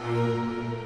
Música